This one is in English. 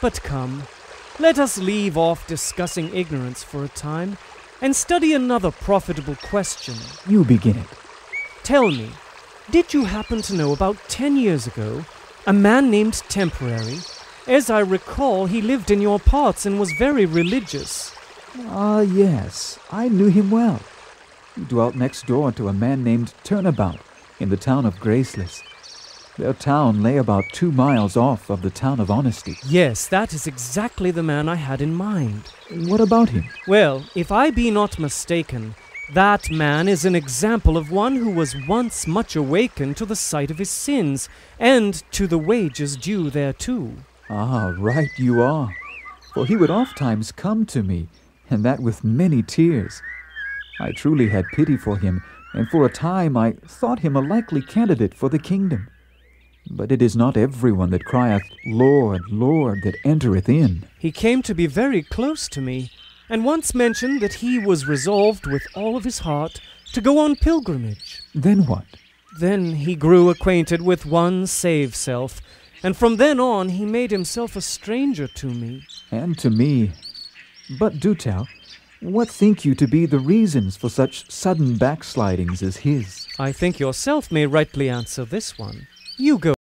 But come, let us leave off discussing ignorance for a time and study another profitable question. You begin it. Tell me, did you happen to know about ten years ago a man named Temporary? As I recall, he lived in your parts and was very religious. Ah, yes, I knew him well. He dwelt next door to a man named Turnabout in the town of Graceless. Their town lay about two miles off of the town of Honesty. Yes, that is exactly the man I had in mind. What about him? Well, if I be not mistaken, that man is an example of one who was once much awakened to the sight of his sins and to the wages due thereto. Ah, right you are. For he would oft times come to me, and that with many tears. I truly had pity for him, and for a time I thought him a likely candidate for the kingdom. But it is not everyone that crieth, Lord, Lord, that entereth in. He came to be very close to me, and once mentioned that he was resolved with all of his heart to go on pilgrimage. Then what? Then he grew acquainted with one Save-self, and from then on he made himself a stranger to me. And to me. But do tell, what think you to be the reasons for such sudden backslidings as his? I think yourself may rightly answer this one. You go.